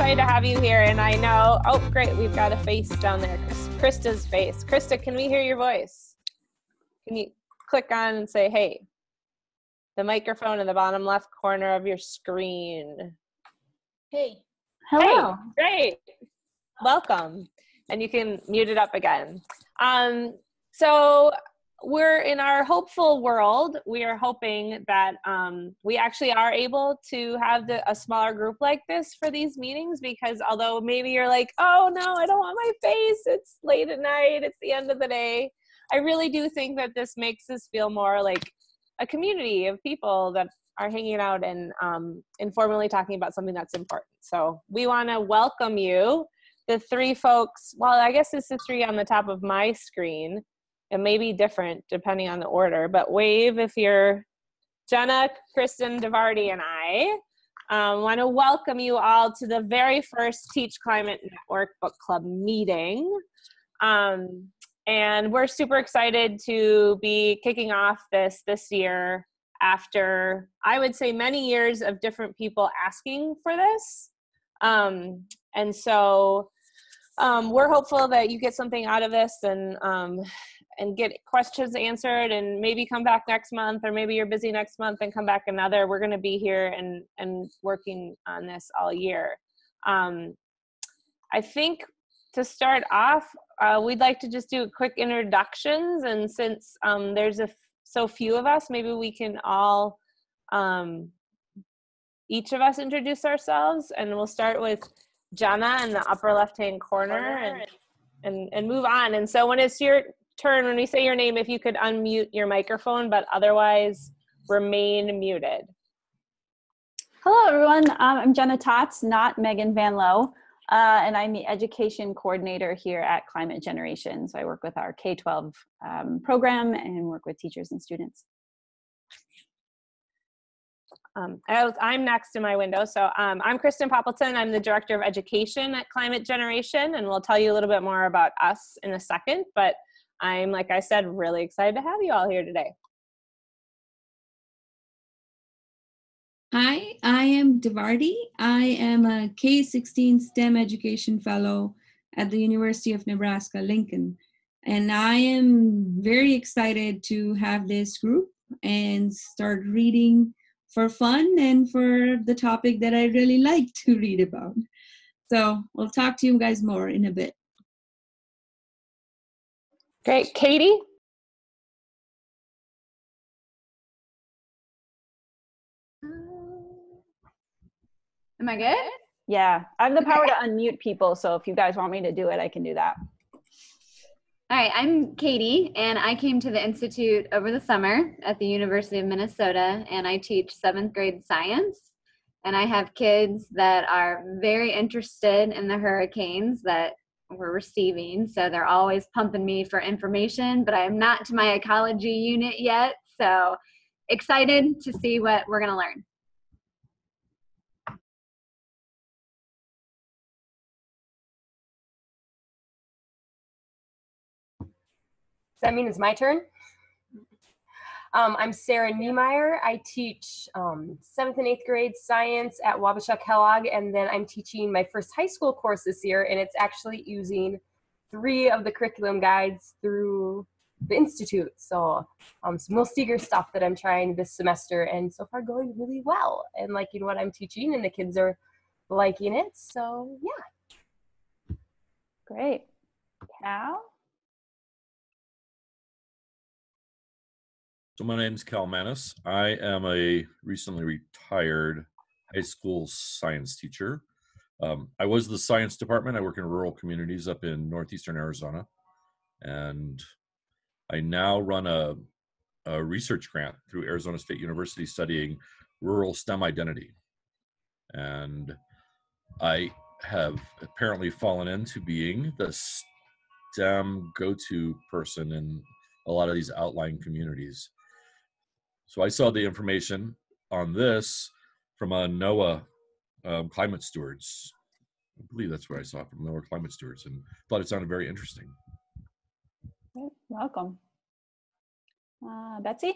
excited to have you here. And I know, oh, great, we've got a face down there, Krista's face. Krista, can we hear your voice? Can you click on and say, hey? The microphone in the bottom left corner of your screen. Hey. Hello. Hey, great. Welcome. And you can mute it up again. Um, so we're in our hopeful world. We are hoping that um, we actually are able to have the, a smaller group like this for these meetings because although maybe you're like oh no i don't want my face. It's late at night. It's the end of the day. I really do think that this makes us feel more like a community of people that are hanging out and um, informally talking about something that's important. So we want to welcome you the three folks. Well i guess it's the three on the top of my screen it may be different depending on the order, but wave if you're Jenna, Kristen, DeVarty, and I. Um, want to welcome you all to the very first Teach Climate Network Book Club meeting. Um, and we're super excited to be kicking off this this year after I would say many years of different people asking for this. Um, and so um, we're hopeful that you get something out of this and um, and get questions answered and maybe come back next month or maybe you're busy next month and come back another. We're going to be here and and working on this all year. Um, i think to start off uh, we'd like to just do quick introductions and since um, there's a f- so few of us maybe we can all um, each of us introduce ourselves and we'll start with Jenna in the upper left hand corner. and, and and move on. And so when it's your turn when we say your name if you could unmute your microphone, but otherwise remain muted. Hello, everyone. Um, I'm Jenna Tots, not Megan Van Lowe, uh, and I'm the education coordinator here at Climate Generation. So I work with our K-12 um, program and work with teachers and students. Um, I'm next in my window. So um, I'm Kristen Poppleton. I'm the Director of Education at Climate Generation, and we'll tell you a little bit more about us in a second. But I'm, like I said, really excited to have you all here today. Hi, I am DeVarty. I am a K-16 STEM Education Fellow at the University of Nebraska, Lincoln. And I am very excited to have this group and start reading for fun and for the topic that I really like to read about. So we'll talk to you guys more in a bit. Great. Katie? Am I good? Yeah, I have the power to unmute people. So if you guys want me to do it, I can do that. All right, I'm Katie, and I came to the Institute over the summer at the University of Minnesota, and I teach seventh grade science. And I have kids that are very interested in the hurricanes that we're receiving. So they're always pumping me for information, but I am not to my ecology unit yet. So excited to see what we're going to learn. Does that mean it's my turn? Um, I'm Sarah Niemeyer. I teach um, seventh and eighth grade science at Wabasha Kellogg, and then I'm teaching my first high school course this year, and it's actually using three of the curriculum guides through the institute. So um, some Will Steger stuff that I'm trying this semester, and so far going really well, and liking what I'm teaching, and the kids are liking it. So yeah. Great. Now. So my name is Cal Manis. I am a recently retired high school science teacher. Um, I was the science department. I work in rural communities up in northeastern Arizona, and I now run a, a research grant through Arizona State University studying rural STEM identity. And I have apparently fallen into being the STEM go-to person in a lot of these outlying communities. So I saw the information on this from a NOAA um, climate stewards. I believe that's where I saw it from NOAA climate stewards and thought it sounded very interesting. welcome. Uh, Betsy?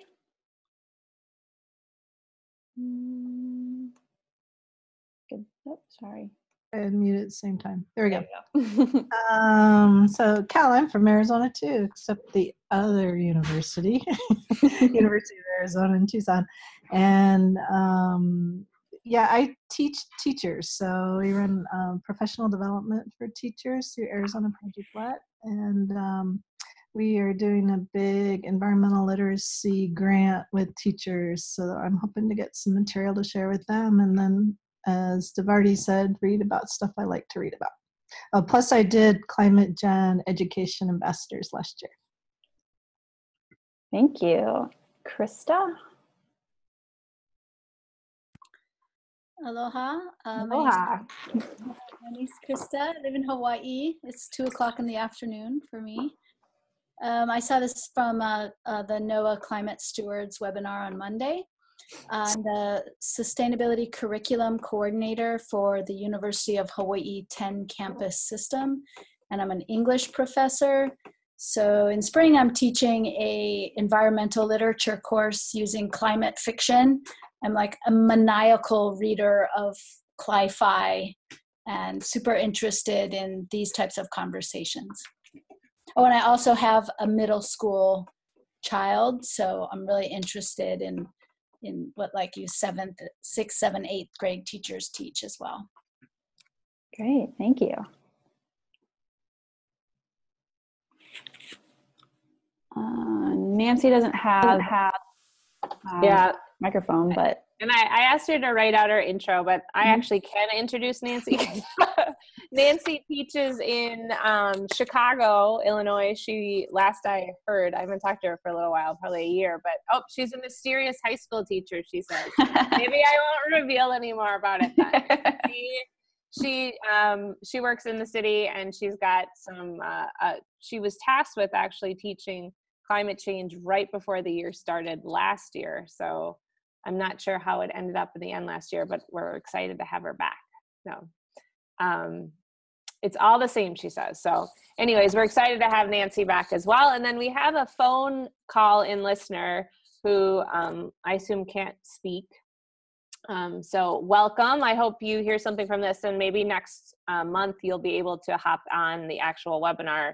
Mm, good. Oh, sorry. and mute at the same time. There we go. There we go. Um, so Cal, I'm from Arizona too, except the other university, University of Arizona in Tucson. And um, yeah, I teach teachers. So we run um, professional development for teachers through Arizona Project WET, and um, we are doing a big environmental literacy grant with teachers. So I'm hoping to get some material to share with them, and then, as Devarty said, read about stuff I like to read about. Uh, plus, I did Climate Gen Education Ambassadors last year. Thank you. Krista? Aloha. Uh, my name's- Aloha. My name's Krista. I live in Hawaii. It's two o'clock in the afternoon for me. Um, I saw this from uh, uh, the NOAA Climate Stewards webinar on Monday. I'm the Sustainability Curriculum Coordinator for the University of Hawaii 10 campus system, and I'm an English professor. So in spring, I'm teaching a environmental literature course using climate fiction. I'm like a maniacal reader of cli-fi and super interested in these types of conversations. Oh, and I also have a middle school child, so I'm really interested in in what like you seventh, sixth, seventh, eighth grade teachers teach as well. Great, thank you. Uh, Nancy doesn't have have uh, Yeah. microphone, but And I, I asked her to write out her intro, but I Mhm. actually can introduce Nancy. Nancy teaches in um, Chicago, Illinois. She, last I heard, I haven't talked to her for a little while, probably a year, but oh, she's a mysterious high school teacher, she says. Maybe I won't reveal any more about it then. she she um she works in the city and she's got some uh, uh she was tasked with actually teaching climate change right before the year started last year. So i'm not sure how it ended up in the end last year but we're excited to have her back. No um it's all the same she says. So anyways we're excited to have nancy back as well. And then we have a phone call in listener who um, i assume can't speak. Um, so welcome. I hope you hear something from this, and maybe next uh, month you'll be able to hop on the actual webinar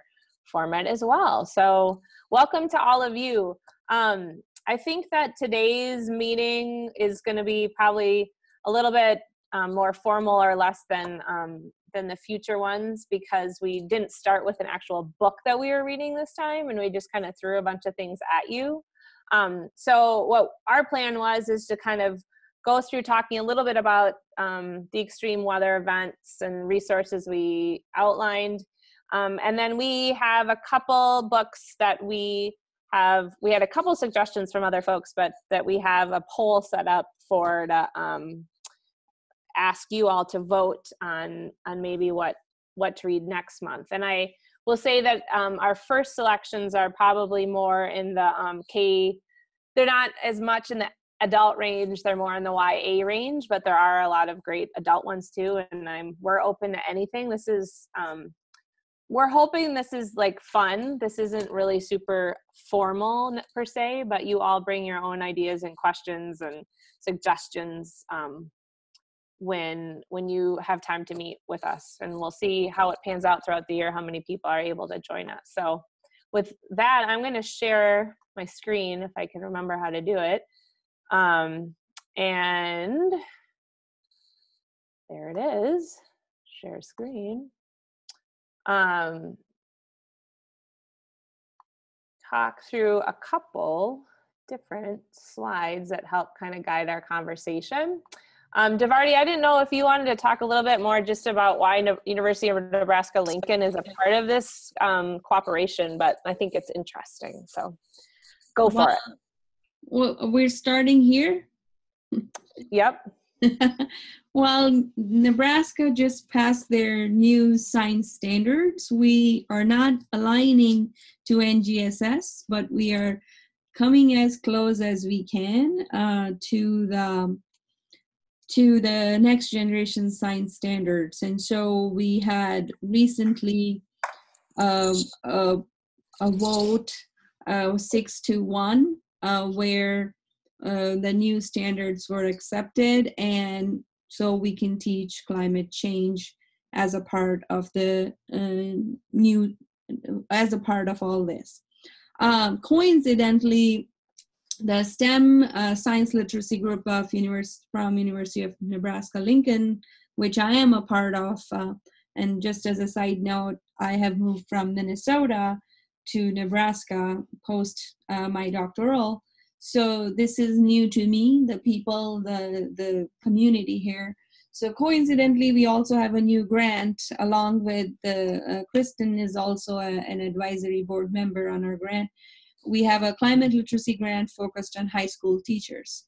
format as well. So welcome to all of you. Um, I think that today's meeting is going to be probably a little bit um, more formal or less than um, than the future ones because we didn't start with an actual book that we were reading this time, and we just kind of threw a bunch of things at you. Um, so what our plan was is to kind of go through talking a little bit about um, the extreme weather events and resources we outlined. Um, and then we have a couple books that we have, we had a couple suggestions from other folks, but that we have a poll set up for to um, ask you all to vote on, on maybe what, what to read next month. And I will say that um, our first selections are probably more in the um, K, they're not as much in the adult range they're more in the ya range but there are a lot of great adult ones too and i'm we're open to anything this is um we're hoping this is like fun. This isn't really super formal per se but you all bring your own ideas and questions and suggestions um when when you have time to meet with us and we'll see how it pans out throughout the year how many people are able to join us. So with that i'm going to share my screen if i can remember how to do it. Um, and there it is, share screen. Um, talk through a couple different slides that help kind of guide our conversation. Um, Devarty, I didn't know if you wanted to talk a little bit more just about why University of Nebraska Lincoln is a part of this um, cooperation, but I think it's interesting. So go for Well, it. Well, we're starting here. Yep. Well, Nebraska just passed their new science standards. We are not aligning to NGSS, but we are coming as close as we can uh, to the to the next generation science standards. And so we had recently um, a, a vote, uh, six to one, uh, where uh, the new standards were accepted and so we can teach climate change as a part of the uh, new, as a part of all this. Um, coincidentally, the STEM uh, science literacy group of from University of Nebraska Lincoln, which I am a part of, uh, and just as a side note, I have moved from Minnesota to Nebraska post uh, my doctoral. So this is new to me, the people, the the community here. So coincidentally, we also have a new grant along with the uh, Kristen is also a, an advisory board member on our grant. We have a climate literacy grant focused on high school teachers.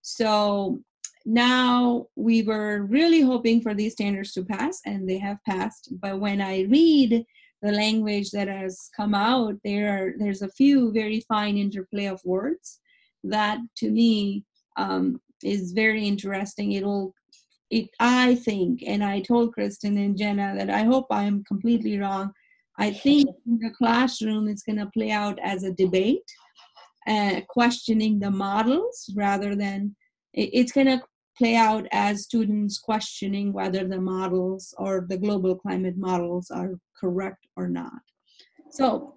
So now we were really hoping for these standards to pass and they have passed. But when I read the language that has come out, there are there's a few very fine interplay of words that to me um, is very interesting. It'll it I think, and I told Kristen and Jenna that I hope I'm completely wrong. I think in the classroom it's going to play out as a debate, uh, questioning the models rather than it, it's going to play out as students questioning whether the models or the global climate models are correct or not. So,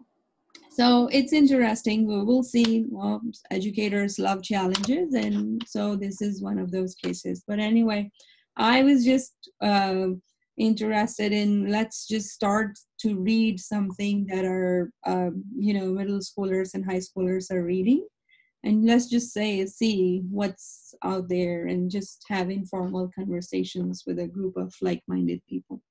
so it's interesting. We will see. Well, educators love challenges, and so this is one of those cases. But anyway, I was just uh, interested in let's just start to read something that our uh, you know middle schoolers and high schoolers are reading and let's just say see what's out there and just have informal conversations with a group of like-minded people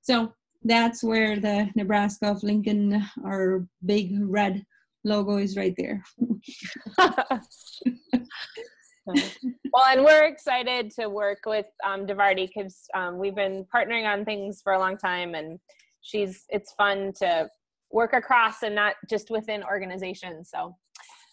so that's where the nebraska of lincoln our big red logo is right there well, and we're excited to work with um, Devarti because um, we've been partnering on things for a long time, and she's it's fun to work across and not just within organizations. So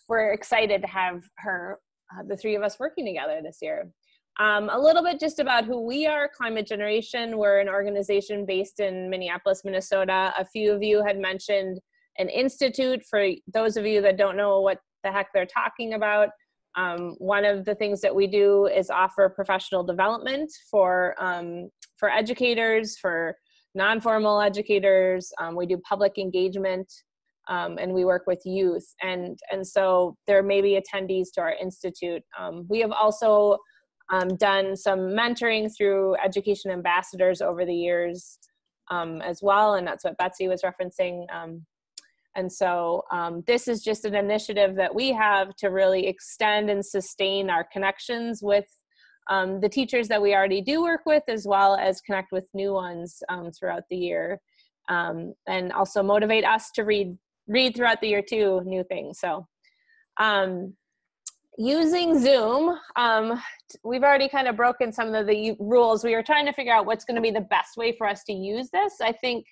we're excited to have her, uh, the three of us working together this year. Um, a little bit just about who we are, Climate Generation. We're an organization based in Minneapolis, Minnesota. A few of you had mentioned an institute. For those of you that don't know what the heck they're talking about, um, one of the things that we do is offer professional development for um, for educators, for non-formal educators. Um, we do public engagement um, and we work with youth and and so there may be attendees to our institute um, we have also um, done some mentoring through education ambassadors over the years um, as well and that's what betsy was referencing um, and so um, this is just an initiative that we have to really extend and sustain our connections with the teachers that we already do work with as well as connect with new ones throughout the year um, and also motivate us to read read throughout the year too new things so um, using zoom um, we've already kind of broken some of the rules. We are trying to figure out what's going to be the best way for us to use this. I think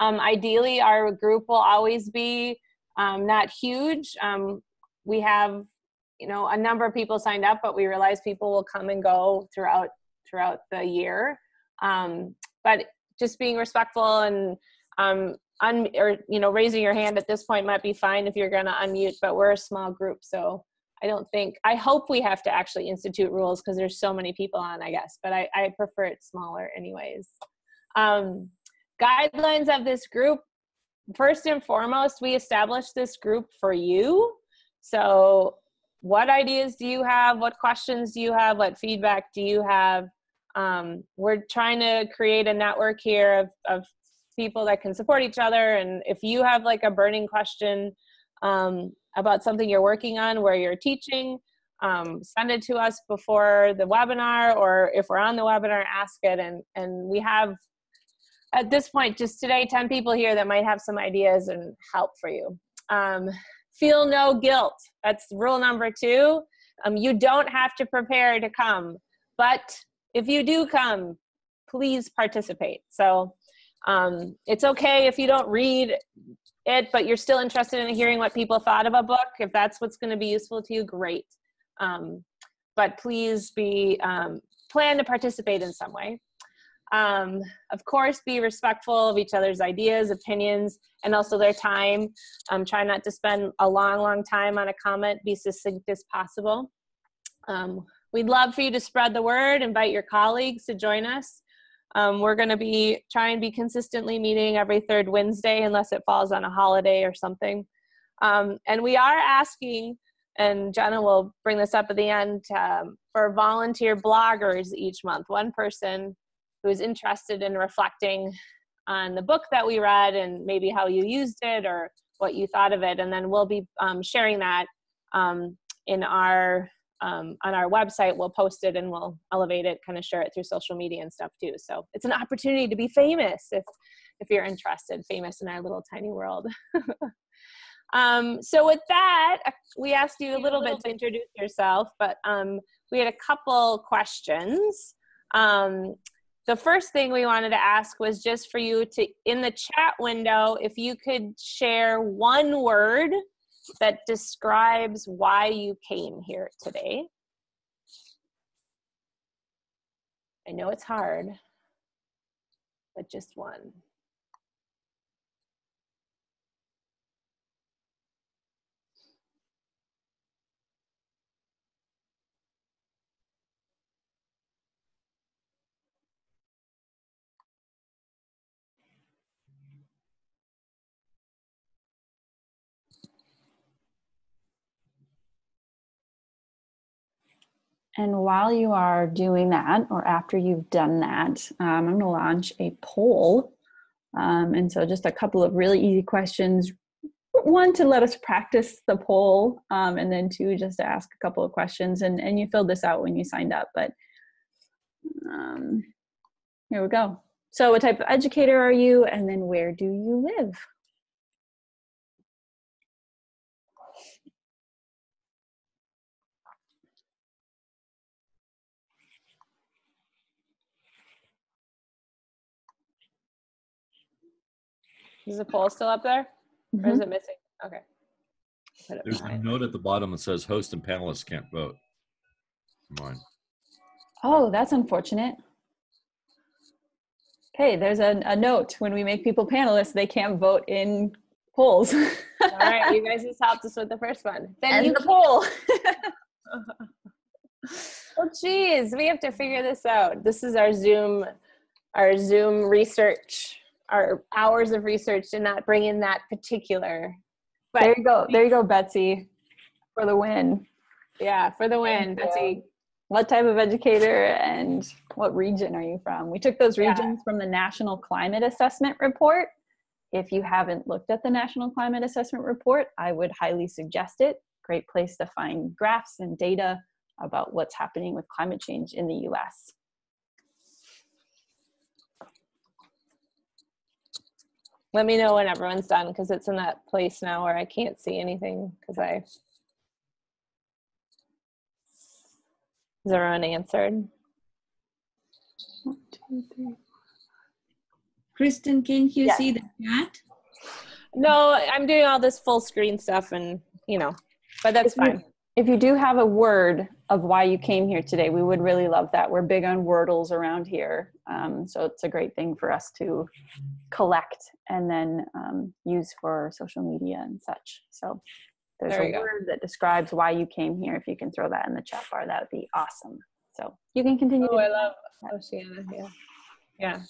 um, ideally our group will always be um, not huge. Um, we have you know a number of people signed up but we realize people will come and go throughout throughout the year. Um, but just being respectful and um, un or you know raising your hand at this point might be fine if you're going to unmute but we're a small group so i don't think i hope we have to actually institute rules because there's so many people on i guess but i, I prefer it smaller anyways. Um, guidelines of this group first and foremost we established this group for you. So what ideas do you have? What questions do you have? What feedback do you have? Um, we're trying to create a network here of, of people that can support each other and if you have like a burning question um, about something you're working on where you're teaching um, send it to us before the webinar or if we're on the webinar ask it. And and we have at this point just today 10 people here that might have some ideas and help for you. Um, feel no guilt. That's rule number two. Um, you don't have to prepare to come but if you do come please participate. So um, it's okay if you don't read it, but you're still interested in hearing what people thought of a book. If that's what's going to be useful to you, great. Um, but please be um, plan to participate in some way. Um, of course, be respectful of each other's ideas, opinions, and also their time. Um, try not to spend a long, long time on a comment. Be succinct as possible. Um, we'd love for you to spread the word, invite your colleagues to join us. Um, we're going to be trying to be consistently meeting every third Wednesday unless it falls on a holiday or something. Um, and we are asking, and Jenna will bring this up at the end, um, for volunteer bloggers each month. One person who is interested in reflecting on the book that we read and maybe how you used it or what you thought of it. And then we'll be um, sharing that um, in our um, on our website we'll post it and we'll elevate it kind of share it through social media and stuff too. So it's an opportunity to be famous if if you're interested famous in our little tiny world. Um, so with that uh, we asked you a little bit to introduce yourself but um, we had a couple questions. Um, the first thing we wanted to ask was just for you to in the chat window if you could share one word that describes why you came here today. I know it's hard, but just one. And while you are doing that, or after you've done that, um, I'm going to launch a poll. Um, and so, just a couple of really easy questions. One, to let us practice the poll, um, and then two, just to ask a couple of questions. And, and you filled this out when you signed up, but um, here we go. So, what type of educator are you? And then, where do you live? Is the poll still up there? Mm-hmm. Or is mm-hmm. it missing? Okay. There's a note at the bottom that says host and panelists can't vote. Mine. Oh, that's unfortunate. Okay, there's a, a note when we make people panelists, they can't vote in polls. All right, you guys just helped us with the first one. Then and you the poll. oh, geez, we have to figure this out. This is our Zoom, our Zoom research our hours of research did not bring in that particular. But there you go. There you go, Betsy, for the win. Yeah, for the win, Betsy. What type of educator and what region are you from? We took those regions yeah. from the National Climate Assessment Report. If you haven't looked at the National Climate Assessment Report, I would highly suggest it. Great place to find graphs and data about what's happening with climate change in the US. Let me know when everyone's done because it's in that place now where I can't see anything because I. Has everyone answered? One, two, three. Kristen, can you yes. see the chat? No, I'm doing all this full screen stuff and, you know, but that's fine. If you do have a word of why you came here today, we would really love that. We're big on wordles around here. Um, so it's a great thing for us to collect and then um, use for social media and such. So there's there a go. word that describes why you came here. If you can throw that in the chat bar, that would be awesome. So you can continue. Oh, I love Oceana. Yeah. Yeah.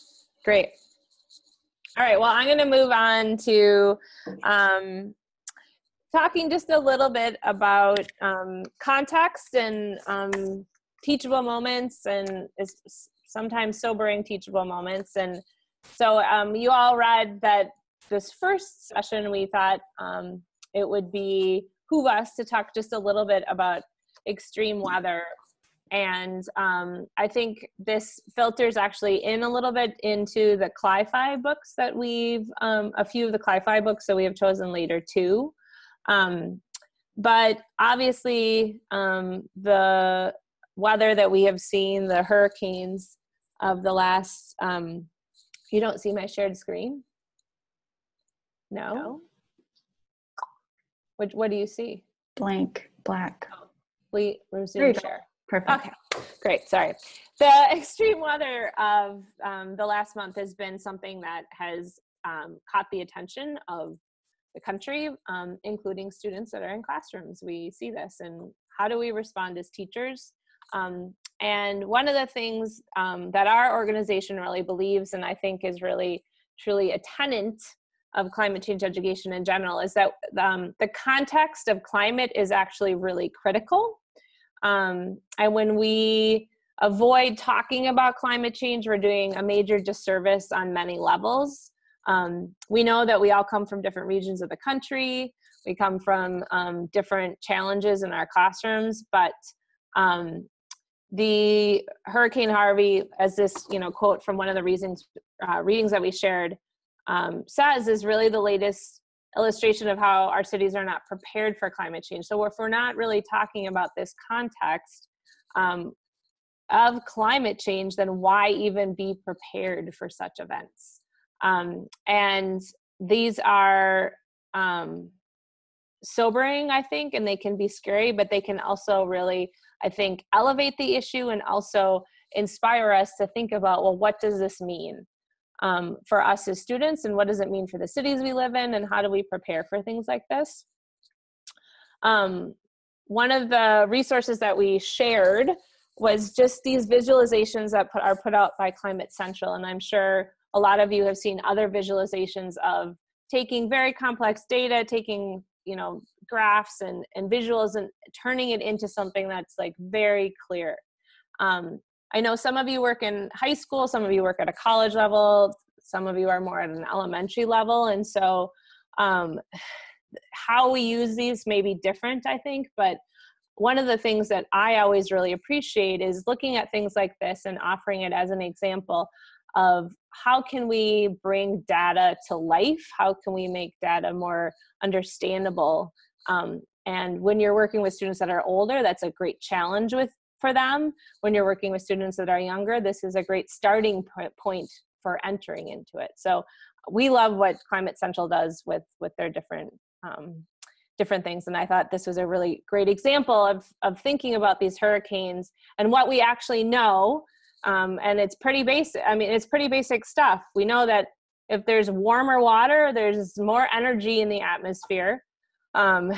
Great. All right. Well, I'm going to move on to um, talking just a little bit about um, context and um, teachable moments and sometimes sobering teachable moments. And so um, you all read that this first session, we thought um, it would be who us to talk just a little bit about extreme weather. And um, I think this filters actually in a little bit into the Cli-Fi books that we've, um, a few of the Cli-Fi books that we have chosen later too. Um, but obviously, um, the weather that we have seen, the hurricanes of the last, um, you don't see my shared screen? No? no. What, what do you see? Blank, black. Oh, we resume share. Perfect. Okay, great. Sorry. The extreme weather of um, the last month has been something that has um, caught the attention of the country, um, including students that are in classrooms. We see this, and how do we respond as teachers? Um, and one of the things um, that our organization really believes, and I think is really truly a tenant of climate change education in general, is that um, the context of climate is actually really critical. Um, and when we avoid talking about climate change, we're doing a major disservice on many levels. Um, we know that we all come from different regions of the country. We come from um, different challenges in our classrooms, but um, the Hurricane Harvey, as this you know quote from one of the uh, readings that we shared um, says, is really the latest illustration of how our cities are not prepared for climate change. So if we're not really talking about this context um, of climate change, then why even be prepared for such events? Um, and these are um, sobering, I think, and they can be scary, but they can also really, I think, elevate the issue and also inspire us to think about, well, what does this mean? Um, for us as students, and what does it mean for the cities we live in, and how do we prepare for things like this? Um, one of the resources that we shared was just these visualizations that put, are put out by Climate Central, and I'm sure a lot of you have seen other visualizations of taking very complex data, taking you know graphs and, and visuals and turning it into something that's like very clear. Um, I know some of you work in high school, some of you work at a college level, some of you are more at an elementary level, and so um, how we use these may be different, I think, but one of the things that I always really appreciate is looking at things like this and offering it as an example of how can we bring data to life? How can we make data more understandable? Um, and when you're working with students that are older that's a great challenge with for them. When you're working with students that are younger this is a great starting point for entering into it. So we love what climate central does with with their different um, different things and i thought this was a really great example of of thinking about these hurricanes and what we actually know um, and it's pretty basic i mean it's pretty basic stuff. We know that if there's warmer water there's more energy in the atmosphere um,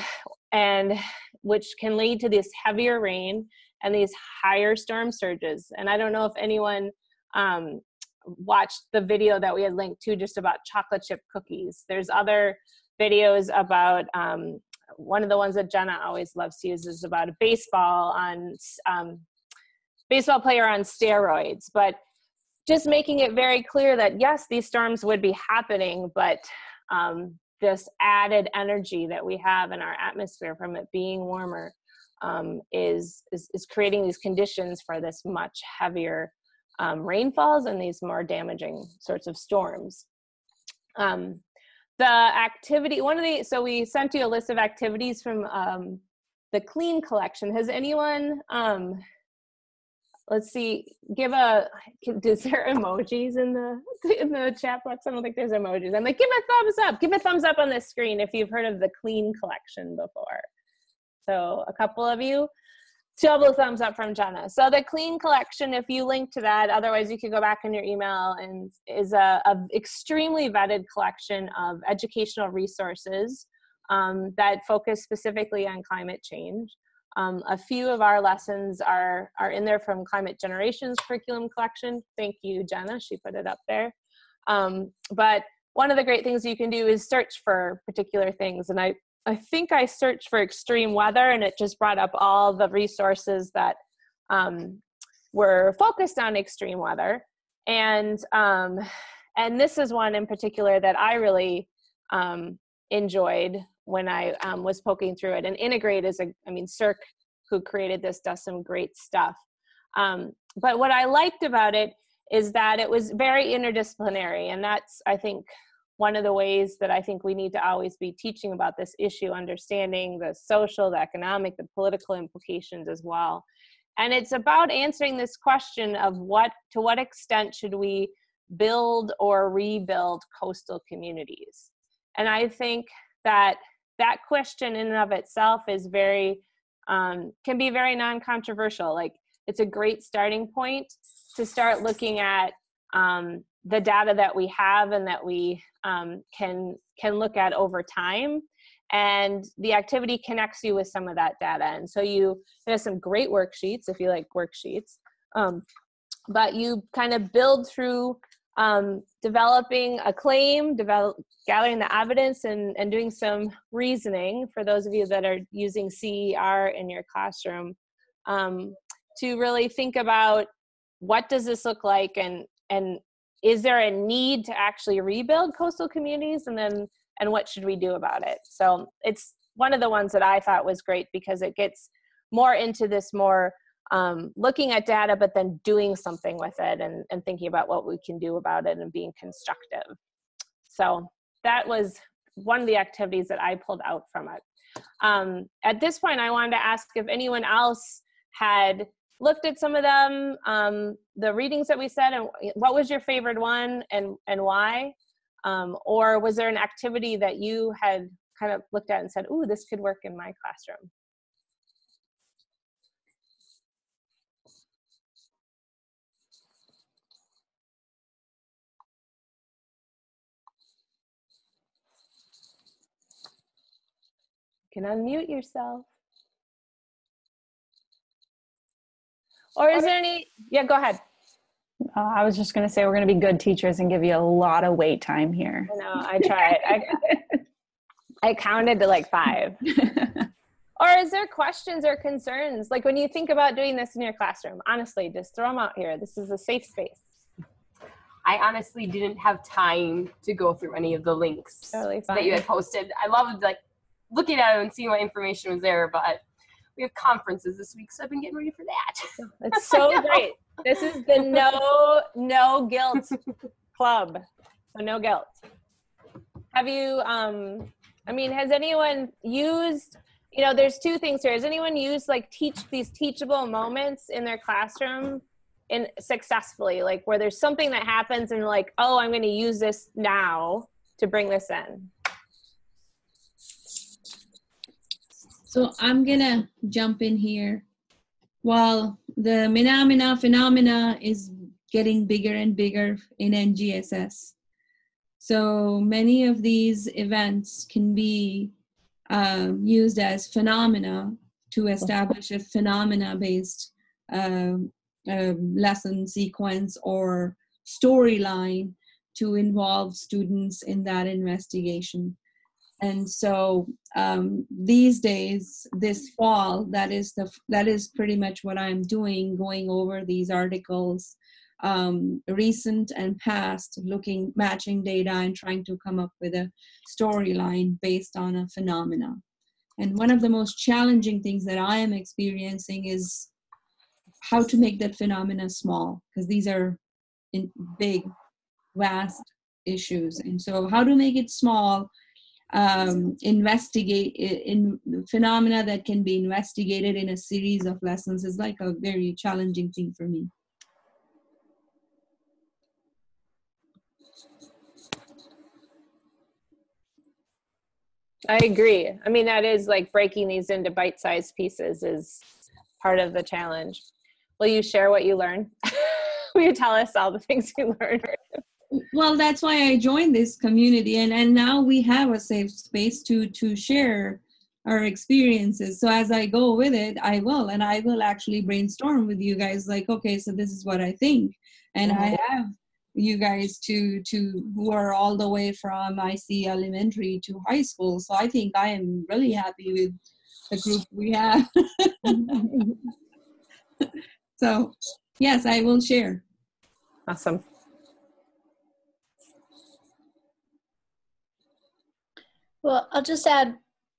and which can lead to this heavier rain and these higher storm surges. And i don't know if anyone um, watched the video that we had linked to just about chocolate chip cookies. There's other videos about um, one of the ones that jenna always loves to use is about a baseball on um, baseball player on steroids, but just making it very clear that yes, these storms would be happening, but um, this added energy that we have in our atmosphere from it being warmer um, is, is, is creating these conditions for this much heavier um, rainfalls and these more damaging sorts of storms. Um, the activity, one of the, so we sent you a list of activities from um, the Clean collection. Has anyone um, let's see give a is there emojis in the in the chat box? I don't think there's emojis. I'm like give a thumbs up give a thumbs up on the screen if you've heard of the clean collection before. So a couple of you double thumbs up from jenna. So the clean collection if you link to that otherwise you can go back in your email and is a, a extremely vetted collection of educational resources um, that focus specifically on climate change um, a few of our lessons are, are in there from Climate Generations curriculum collection. Thank you, Jenna, she put it up there. Um, but one of the great things you can do is search for particular things. And I, I think I searched for extreme weather and it just brought up all the resources that um, were focused on extreme weather. And, um, and this is one in particular that I really um, enjoyed when I um, was poking through it. And Integrate is a, I mean, SERC, who created this, does some great stuff. Um, but what I liked about it is that it was very interdisciplinary. And that's, I think, one of the ways that I think we need to always be teaching about this issue, understanding the social, the economic, the political implications as well. And it's about answering this question of what, to what extent should we build or rebuild coastal communities? And I think that that question in and of itself is very um, can be very non-controversial. Like it's a great starting point to start looking at um, the data that we have and that we um, can can look at over time. And the activity connects you with some of that data. And so you have some great worksheets if you like worksheets Um, but you kind of build through um, developing a claim, develop, gathering the evidence, and, and doing some reasoning for those of you that are using CER in your classroom um, to really think about what does this look like and and is there a need to actually rebuild coastal communities and then and what should we do about it? So it's one of the ones that i thought was great because it gets more into this more um, looking at data but then doing something with it and, and thinking about what we can do about it and being constructive so that was one of the activities that i pulled out from it um, at this point i wanted to ask if anyone else had looked at some of them, um, the readings that we said, and what was your favorite one and, and why? Um, or was there an activity that you had kind of looked at and said, ooh, this could work in my classroom? You can unmute yourself. Or is there any? Yeah, go ahead. Uh, I was just going to say we're going to be good teachers and give you a lot of wait time here. No. I tried. I, I counted to like five. or is there questions or concerns? Like when you think about doing this in your classroom, honestly, just throw them out here. This is a safe space. I honestly didn't have time to go through any of the links totally that you had posted. I loved like looking at them and seeing what information was there, but we have conferences this week, so I've been getting ready for that. It's so great. This is the no no guilt club. So no guilt. Have you um I mean has anyone used you know there's two things here. Has anyone used like teach these teachable moments in their classroom in successfully like where there's something that happens and like oh I'm going to use this now to bring this in? So I'm gonna jump in here. While the Minamina phenomena is getting bigger and bigger in NGSS. So many of these events can be um, used as phenomena to establish a phenomena-based uh, uh, lesson sequence or storyline to involve students in that investigation and so um, these days this fall that is the that is pretty much what i'm doing going over these articles um, recent and past looking matching data and trying to come up with a storyline based on a phenomena. And one of the most challenging things that i am experiencing is how to make that phenomena small because these are in big vast issues. And so how to make it small um, investigate in phenomena that can be investigated in a series of lessons is like a very challenging thing for me. I agree. I mean, that is like breaking these into bite sized pieces is part of the challenge. Will you share what you learned? Will you tell us all the things you learned? Well that's why i joined this community and and now we have a safe space to to share our experiences. So as i go with it i will and i will actually brainstorm with you guys like okay so this is what i think. And i have you guys to to who are all the way from ic elementary to high school. So i think i am really happy with the group we have. Mm-hmm. So yes i will share. Awesome Well, I'll just add,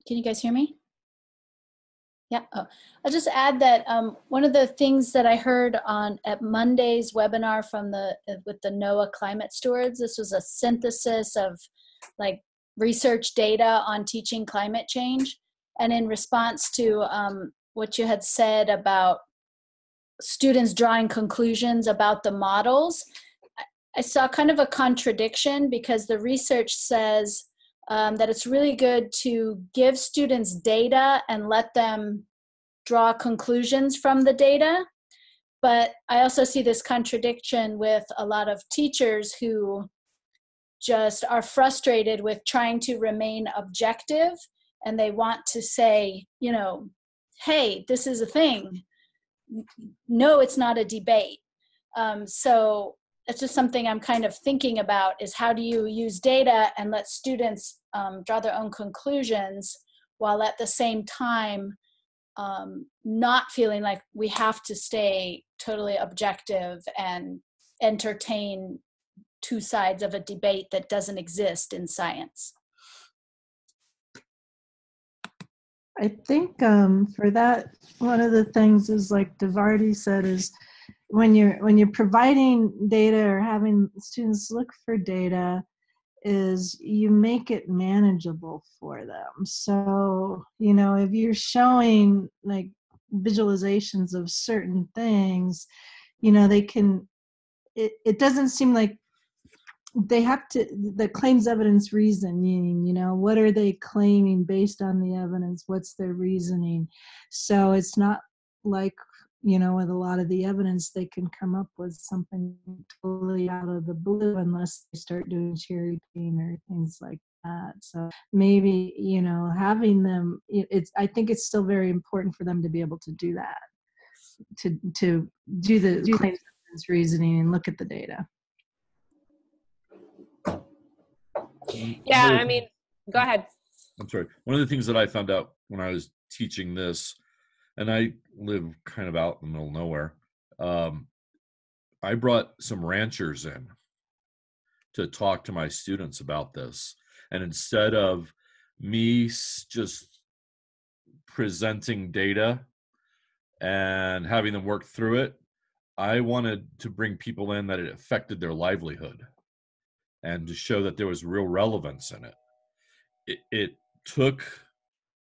can you guys hear me? Yeah, oh. I'll just add that um, one of the things that I heard on at Monday's webinar from the with the NOAA climate stewards, this was a synthesis of like research data on teaching climate change. And in response to um, what you had said about students drawing conclusions about the models, I saw kind of a contradiction because the research says um, that it's really good to give students data and let them draw conclusions from the data. But I also see this contradiction with a lot of teachers who just are frustrated with trying to remain objective and they want to say, you know, hey, this is a thing. no, it's not a debate. Um, so it's just something I'm kind of thinking about is how do you use data and let students um, draw their own conclusions while at the same time um, not feeling like we have to stay totally objective and entertain two sides of a debate that doesn't exist in science. I think um, for that, one of the things is like Devarty said is when you're when you're providing data or having students look for data, is you make it manageable for them. So you know if you're showing like visualizations of certain things, you know they can. It, it doesn't seem like they have to the claims evidence reasoning you know what are they claiming based on the evidence what's their reasoning so it's not like you know with a lot of the evidence they can come up with something totally out of the blue unless they start doing cherry picking or things like that. So maybe you know having them it's i think it's still very important for them to be able to do that to to do the claims evidence reasoning and look at the data. Yeah i mean go ahead. I'm sorry. One of the things that i found out when i was teaching this and i live kind of out in the middle of nowhere um, i brought some ranchers in to talk to my students about this and instead of me just presenting data and having them work through it i wanted to bring people in that it affected their livelihood and to show that there was real relevance in it. It, it took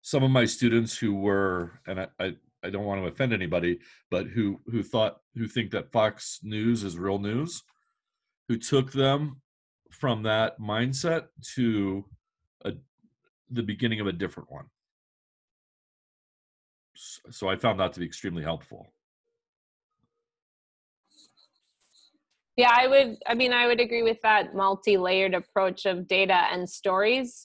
some of my students who were, and I, I, I don't want to offend anybody, but who who thought who think that Fox News is real news, who took them from that mindset to a, the beginning of a different one. So I found that to be extremely helpful. Yeah, I would. I mean, I would agree with that multi-layered approach of data and stories.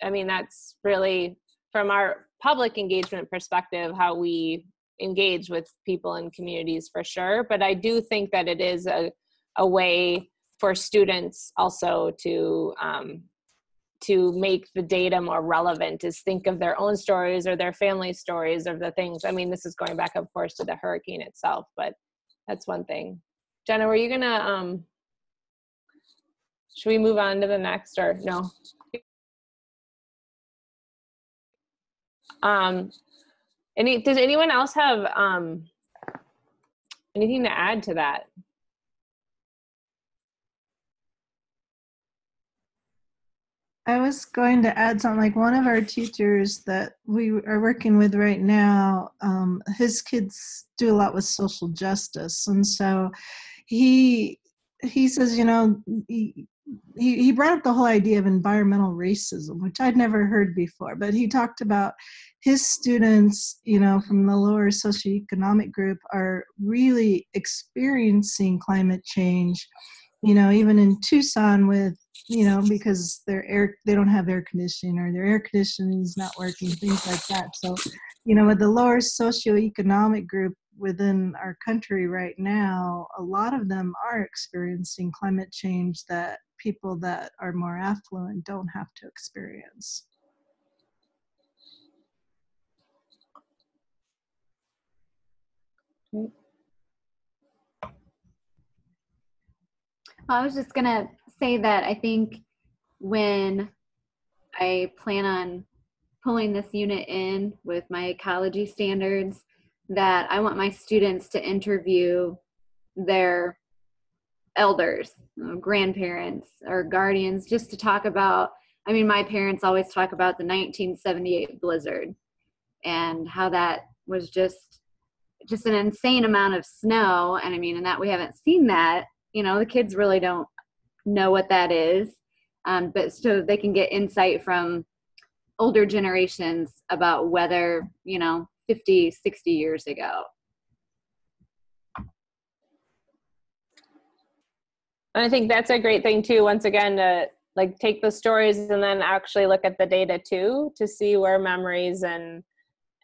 I mean, that's really from our public engagement perspective how we engage with people and communities for sure. But I do think that it is a a way for students also to um, to make the data more relevant is think of their own stories or their family stories of the things i mean this is going back of course to the hurricane itself but that's one thing Jenna, were you gonna um should we move on to the next or no? Um any does anyone else have um anything to add to that? I was going to add something like one of our teachers that we are working with right now, um, his kids do a lot with social justice. And so he he says, you know, he, he brought up the whole idea of environmental racism, which I'd never heard before. But he talked about his students, you know, from the lower socioeconomic group are really experiencing climate change. You know, even in Tucson, with you know, because their air they don't have air conditioning or their air conditioning is not working, things like that. So, you know, with the lower socioeconomic group, within our country right now, a lot of them are experiencing climate change that people that are more affluent don't have to experience. I was just going to say that I think when I plan on pulling this unit in with my ecology standards, that I want my students to interview their elders, grandparents, or guardians just to talk about. I mean, my parents always talk about the 1978 blizzard and how that was just just an insane amount of snow and i mean and that we haven't seen that you know the kids really don't know what that is um, but so they can get insight from older generations about weather you know 50, 60 years ago. And I think that's a great thing too, once again, to like take the stories and then actually look at the data too to see where memories and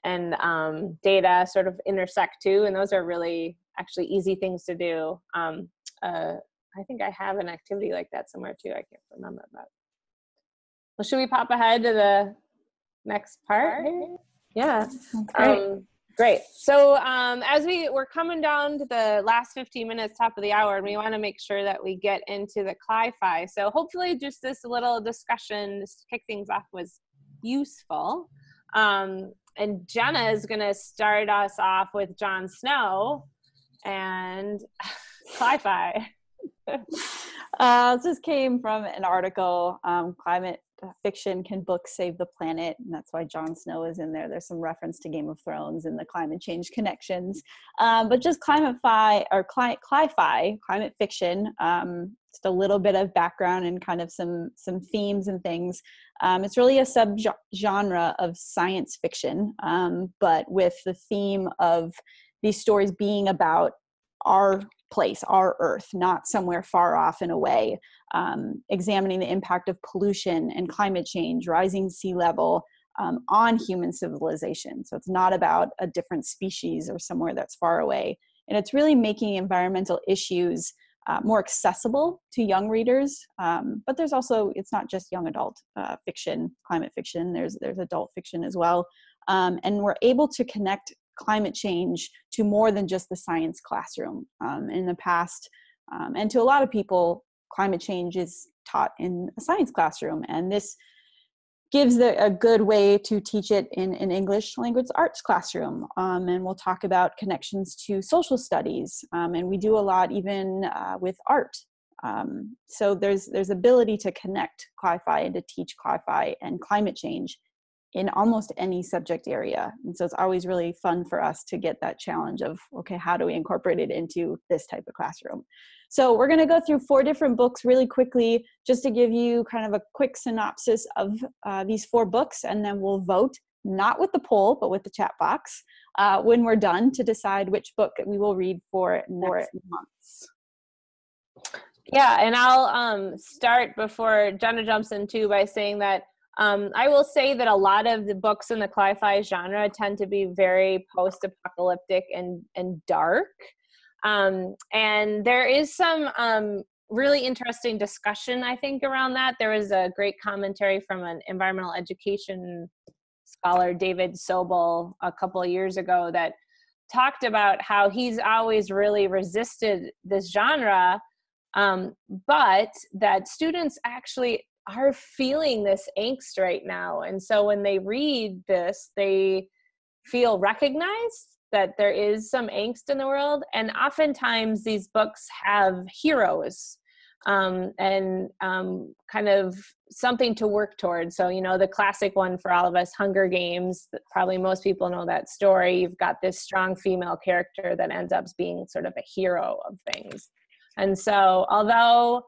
and um, data sort of intersect too, and those are really actually easy things to do. Um, uh, I think I have an activity like that somewhere too. I can't remember, but well, should we pop ahead to the next part? Yeah. Great. Um, great. So um, as we we're coming down to the last 15 minutes, top of the hour, and we want to make sure that we get into the CLI-FI. So hopefully, just this little discussion to kick things off was useful. Um, and Jenna is going to start us off with Jon Snow and CLI-FI. Uh, this came from an article, um, Climate Fiction Can Books Save the Planet? And that's why Jon Snow is in there. There's some reference to Game of Thrones and the climate change connections. Um, but just climate fi or cli- cli-fi, climate fiction, um, just a little bit of background and kind of some some themes and things. Um, it's really a sub genre of science fiction, um, but with the theme of these stories being about our place, our Earth, not somewhere far off and away, um, examining the impact of pollution and climate change, rising sea level um, on human civilization. So it's not about a different species or somewhere that's far away. And it's really making environmental issues uh, more accessible to young readers. Um, but there's also, it's not just young adult uh, fiction, climate fiction, there's, there's adult fiction as well. Um, and we're able to connect climate change to more than just the science classroom. Um, in the past, um, and to a lot of people, climate change is taught in a science classroom, and this gives the, a good way to teach it in an English language arts classroom. Um, and we'll talk about connections to social studies, um, and we do a lot even uh, with art. Um, so there's there's ability to connect CLI-FI and to teach CLI-FI and climate change in almost any subject area. And so it's always really fun for us to get that challenge of, okay, how do we incorporate it into this type of classroom? So we're going to go through four different books really quickly, just to give you kind of a quick synopsis of uh, these four books, and then we'll vote, not with the poll, but with the chat box, uh, when we're done to decide which book we will read for next months. Yeah, and I'll um, start before Jenna jumps in too by saying that um, I will say that a lot of the books in the cli-fi genre tend to be very post-apocalyptic and and dark, um, and there is some um, really interesting discussion I think around that. There was a great commentary from an environmental education scholar, David Sobel, a couple of years ago that talked about how he's always really resisted this genre um, but that students actually are feeling this angst right now. And so when they read this, they feel recognized that there is some angst in the world. And oftentimes these books have heroes um, and um, kind of something to work towards. So, you know, the classic one for all of us, Hunger Games, probably most people know that story. You've got this strong female character that ends up being sort of a hero of things. And so, although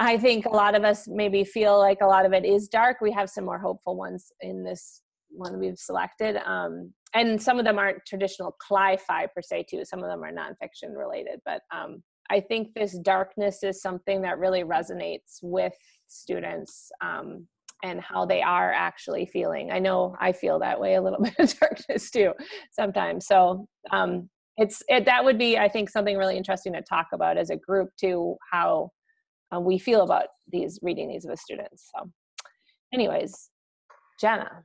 I think a lot of us maybe feel like a lot of it is dark. We have some more hopeful ones in this one we've selected. Um, and some of them aren't traditional cli-fi per se too. Some of them are nonfiction related. But um, I think this darkness is something that really resonates with students um, and how they are actually feeling. I know I feel that way a little bit of darkness too sometimes. So um, it's it, that would be I think something really interesting to talk about as a group too. How uh, we feel about these reading these with students. So, anyways, Jenna.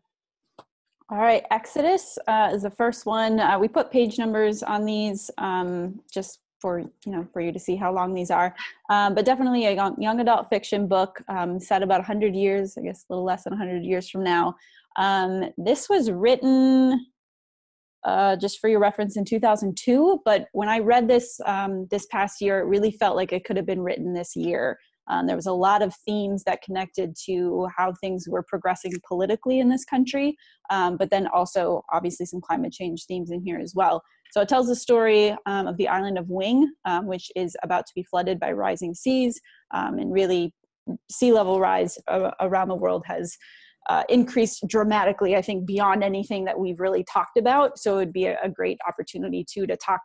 All right, Exodus uh, is the first one. Uh, we put page numbers on these um, just for you know for you to see how long these are, um, but definitely a young, young adult fiction book um, set about 100 years, I guess a little less than 100 years from now. Um, this was written uh, just for your reference in 2002 but when i read this um, this past year it really felt like it could have been written this year. Um, there was a lot of themes that connected to how things were progressing politically in this country um, but then also obviously some climate change themes in here as well. So it tells the story um, of the island of wing um, which is about to be flooded by rising seas um, and really sea level rise around the world has uh, increased dramatically, I think, beyond anything that we've really talked about. So it would be a, a great opportunity too to talk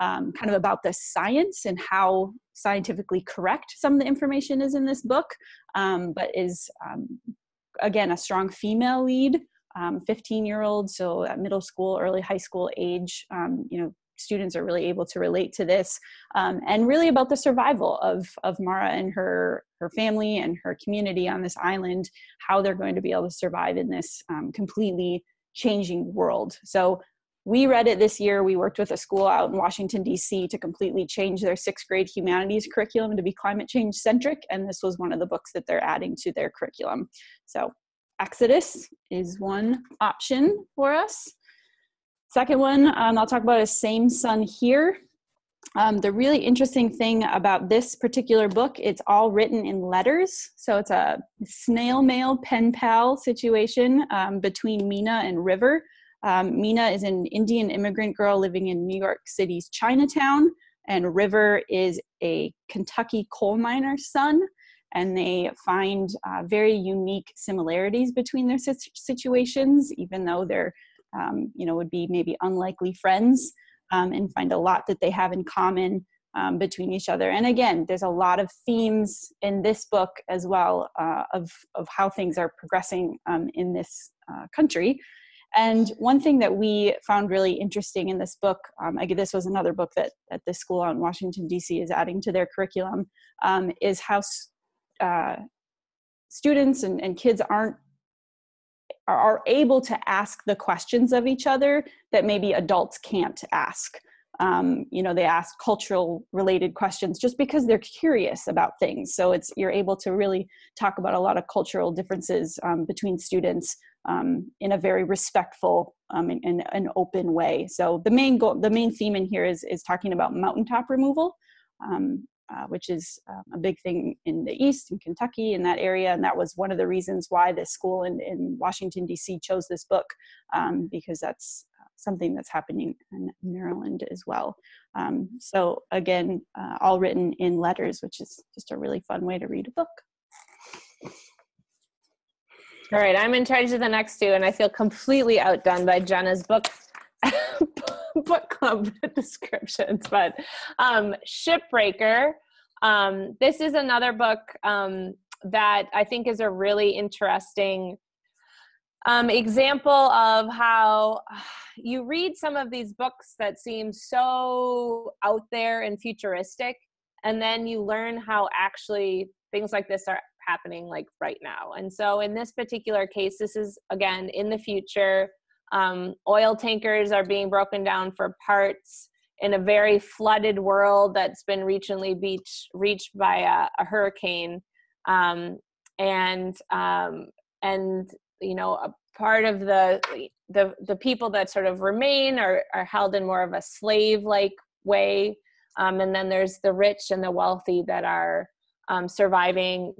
um, kind of about the science and how scientifically correct some of the information is in this book, um, but is um, again a strong female lead. um, 15 year olds, so at middle school, early high school age. Um, you know, students are really able to relate to this, um, and really about the survival of of Mara and her her family and her community on this island, how they're going to be able to survive in this um, completely changing world. So we read it this year. We worked with a school out in Washington, D.C. to completely change their sixth grade humanities curriculum to be climate change centric. And this was one of the books that they're adding to their curriculum. So, Exodus is one option for us. Second one um, I'll talk about is Same Sun Here. Um, the really interesting thing about this particular book, it's all written in letters. So it's a snail mail pen pal situation um, between Meena and River. Um, Meena is an Indian immigrant girl living in New York City's Chinatown, and River is a Kentucky coal miner's son. And they find uh, very unique similarities between their situations, even though they're, um, you know, would be maybe unlikely friends, um, and find a lot that they have in common um, between each other. And again, there's a lot of themes in this book as well uh, of, of how things are progressing um, in this uh, country. And one thing that we found really interesting in this book, um, again, this was another book that, that this school out in Washington, D.C. is adding to their curriculum, um, is how uh, students and, and kids aren't are able to ask the questions of each other that maybe adults can't ask. Um, you know, they ask cultural related questions just because they're curious about things. So it's you're able to really talk about a lot of cultural differences um, between students um, in a very respectful um, and, an open way. So the main goal, the main theme in here is is talking about mountaintop removal, um, uh, which is uh, a big thing in the East, in Kentucky, in that area, and that was one of the reasons why this school in, in Washington D.C. chose this book um, because that's uh, something that's happening in Maryland as well. Um, so again, uh, all written in letters, which is just a really fun way to read a book. All right, I'm in charge of the next two, and I feel completely outdone by Jenna's book book club descriptions. But um, Shipbreaker, um, this is another book um, that I think is a really interesting um, example of how you read some of these books that seem so out there and futuristic, and then you learn how actually things like this are happening like right now. And so in this particular case, this is again in the future. Um, oil tankers are being broken down for parts in a very flooded world that's been recently beach, reached by a, a hurricane. Um, and um, and you know a part of the the the people that sort of remain are are held in more of a slave like way um, and then there's the rich and the wealthy that are um, surviving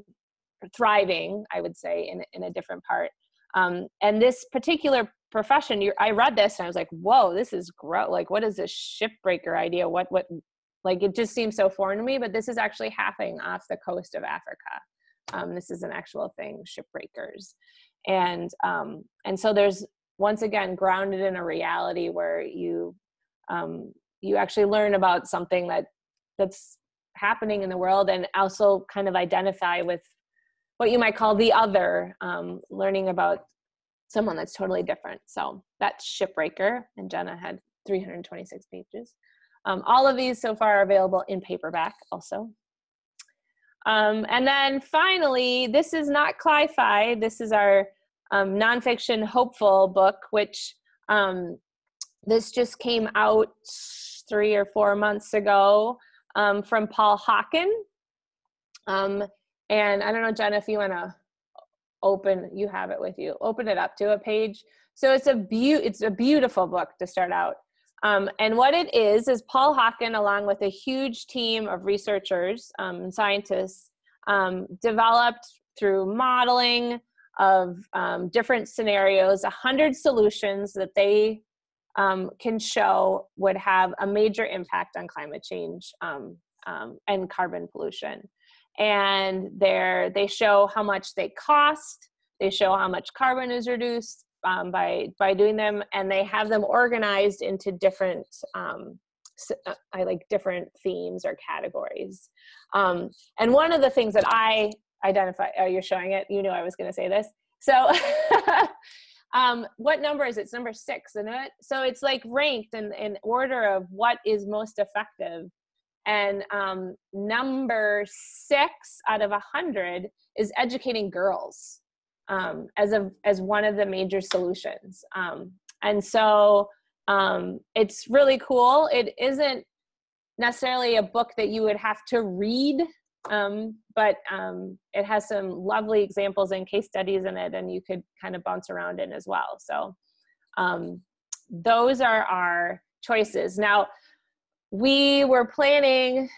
thriving i would say in, in a different part um, and this particular profession you i read this and i was like whoa this is gross like what is this shipbreaker idea? What what like it just seems so foreign to me but this is actually happening off the coast of africa. Um, this is an actual thing shipbreakers and um, and so there's once again grounded in a reality where you um, you actually learn about something that that's happening in the world and also kind of identify with what you might call the other, um, learning about someone that's totally different. So that's Shipbreaker, and Jenna had 326 pages. Um, all of these so far are available in paperback also. Um, and then finally, this is not Cli-Fi. This is our um, nonfiction hopeful book, which um, this just came out three or four months ago um, from Paul Hawken. Um, and I don't know, Jen, if you want to open, you have it with you. Open it up to a page. So it's a be- it's a beautiful book to start out. Um, and what it is is Paul Hawken, along with a huge team of researchers um, and scientists, um, developed through modeling of um, different scenarios, a hundred solutions that they um, can show would have a major impact on climate change um, and carbon pollution and they they show how much they cost they show how much carbon is reduced um, by by doing them and they have them organized into different um, uh, I like different themes or categories. Um, and one of the things that I identify, oh, you're showing it, you knew I was going to say this. So um, what number is it? It's number six, isn't it? So it's like ranked in, in order of what is most effective. And um, number six out of a hundred is educating girls um, as a as one of the major solutions. Um, and so um, it's really cool. It isn't necessarily a book that you would have to read um, but um, it has some lovely examples and case studies in it and you could kind of bounce around in as well so those are our choices now we were planning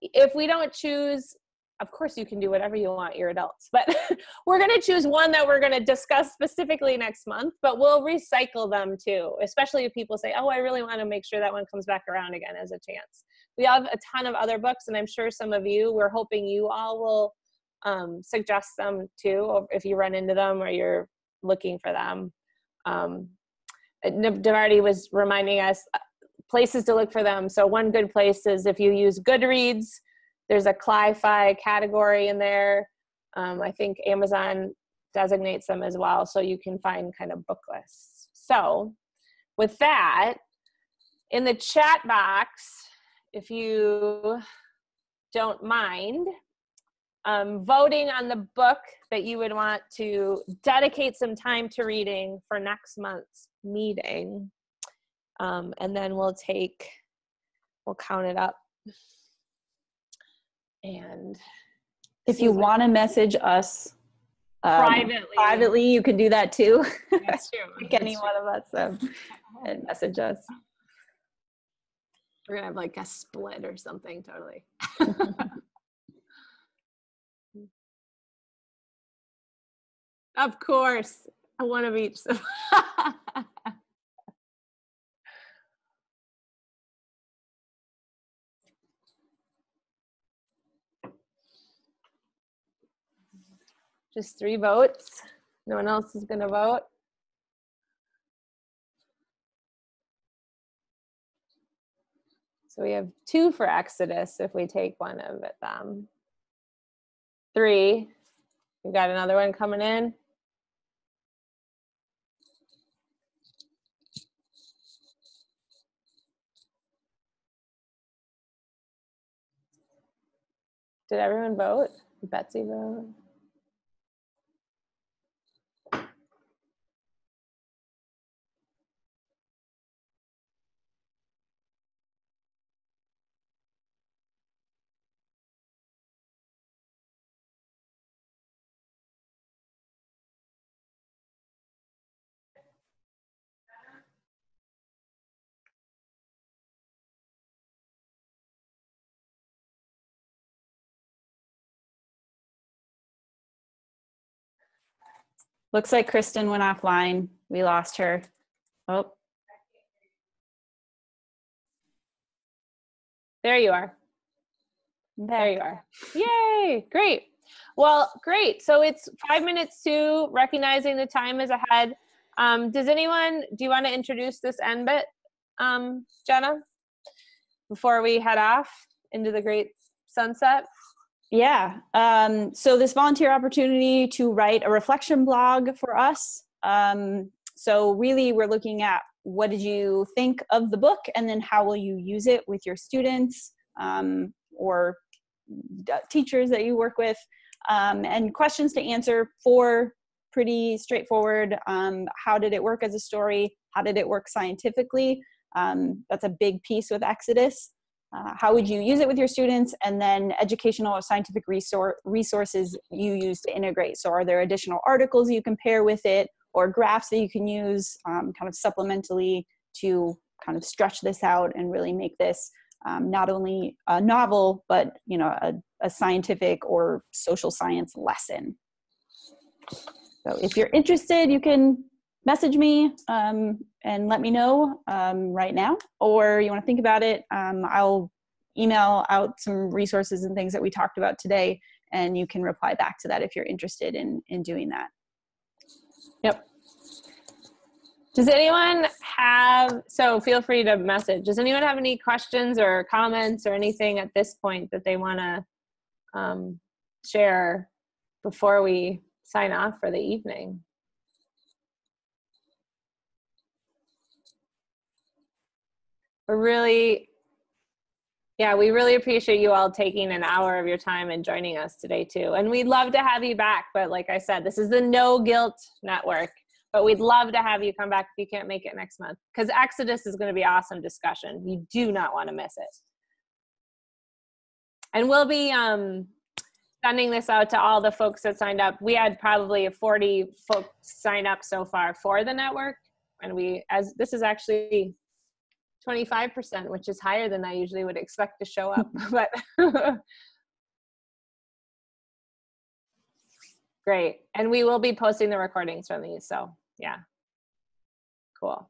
if we don't choose of course you can do whatever you want you're adults but we're going to choose one that we're going to discuss specifically next month but we'll recycle them too especially if people say oh i really want to make sure that one comes back around again as a chance. We have a ton of other books and i'm sure some of you we're hoping you all will um, suggest them too if you run into them or you're looking for them. Um, Demarty was reminding us places to look for them. So one good place is if you use goodreads there's a cli-fi category in there. Um, i think amazon designates them as well so you can find kind of book lists. So with that in the chat box if you don't mind um, voting on the book that you would want to dedicate some time to reading for next month's meeting um, and then we'll take we'll count it up. And if you want to message us um, privately. privately you can do that too. That's true. Pick any one of us um, and message us. We're gonna have like a split or something totally. Of course one of each Just three votes. No one else is going to vote. So we have two for Exodus if we take one of them. Three. We got another one coming in. Did everyone vote? Betsy vote? Looks like Kristen went offline. We lost her. Oh, There you are. There you are. Yay, great. Well, great. So it's five minutes to recognizing the time is ahead. Um, does anyone, do you want to introduce this end bit, um, Jenna, before we head off into the great sunset? Yeah. Um, so this volunteer opportunity to write a reflection blog for us. Um, so really, we're looking at what did you think of the book, and then how will you use it with your students um, or teachers that you work with, um, and questions to answer. For pretty straightforward. Um, how did it work as a story? How did it work scientifically? Um, that's a big piece with Exodus. Uh, how would you use it with your students? And then educational or scientific resource, resources you use to integrate. So are there additional articles you compare with it or graphs that you can use um, kind of supplementally to kind of stretch this out and really make this um, not only a novel but you know a, a scientific or social science lesson? So if you're interested you can message me um, and let me know um, right now, or you want to think about it, um, I'll email out some resources and things that we talked about today, and you can reply back to that if you're interested in in doing that. Yep. Does anyone have, so feel free to message. Does anyone have any questions or comments or anything at this point that they want to um, share before we sign off for the evening? Really, yeah, we really appreciate you all taking an hour of your time and joining us today too. And we'd love to have you back. But like I said, this is the No Guilt Network. But we'd love to have you come back if you can't make it next month because Exodus is going to be awesome discussion. You do not want to miss it. And we'll be um, sending this out to all the folks that signed up. We had probably 40 folks sign up so far for the network. And we, as this is actually 25%, which is higher than I usually would expect to show up. but great. And we will be posting the recordings from these. So yeah. Cool.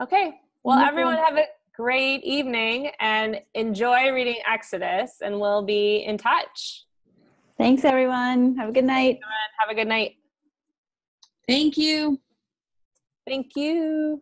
Okay. Well, everyone have a great evening and enjoy reading Exodus, and we'll be in touch. Thanks, everyone. Have a good night. Have a good night. Thank you. Thank you.